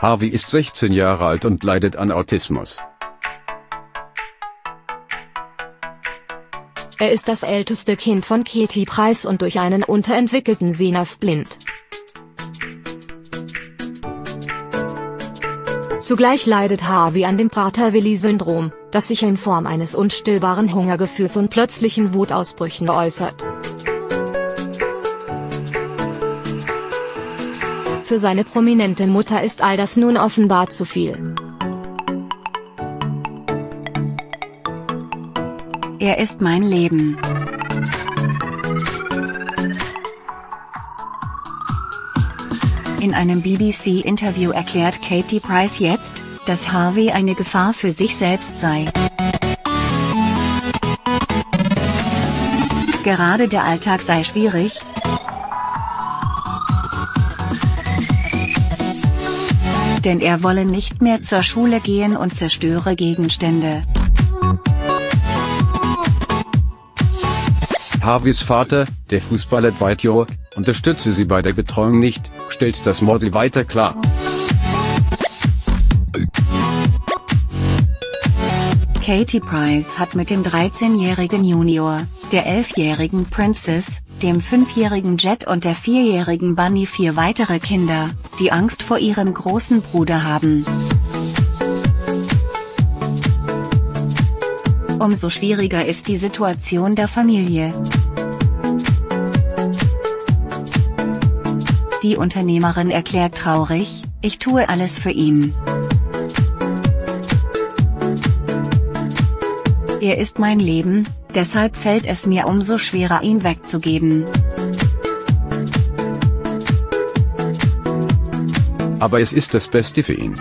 Harvey ist 16 Jahre alt und leidet an Autismus. Er ist das älteste Kind von Katie Price und durch einen unterentwickelten Sehnerv blind. Zugleich leidet Harvey an dem Prater-Willi-Syndrom, das sich in Form eines unstillbaren Hungergefühls und plötzlichen Wutausbrüchen äußert. Für seine prominente Mutter ist all das nun offenbar zu viel. Er ist mein Leben. In einem BBC-Interview erklärt Katie Price jetzt, dass Harvey eine Gefahr für sich selbst sei. Gerade der Alltag sei schwierig, denn er wolle nicht mehr zur Schule gehen und zerstöre Gegenstände. Harveys Vater, der Fußballer Dwight Yohe, unterstütze sie bei der Betreuung nicht, stellt das Model weiter klar. Katie Price hat mit dem 13-jährigen Junior, der 11-jährigen Princess, dem 5-jährigen Jet und der 4-jährigen Bunny vier weitere Kinder, die Angst vor ihrem großen Bruder haben. Umso schwieriger ist die Situation der Familie. Die Unternehmerin erklärt traurig, ich tue alles für ihn. Er ist mein Leben, deshalb fällt es mir umso schwerer ihn wegzugeben. Aber es ist das Beste für ihn.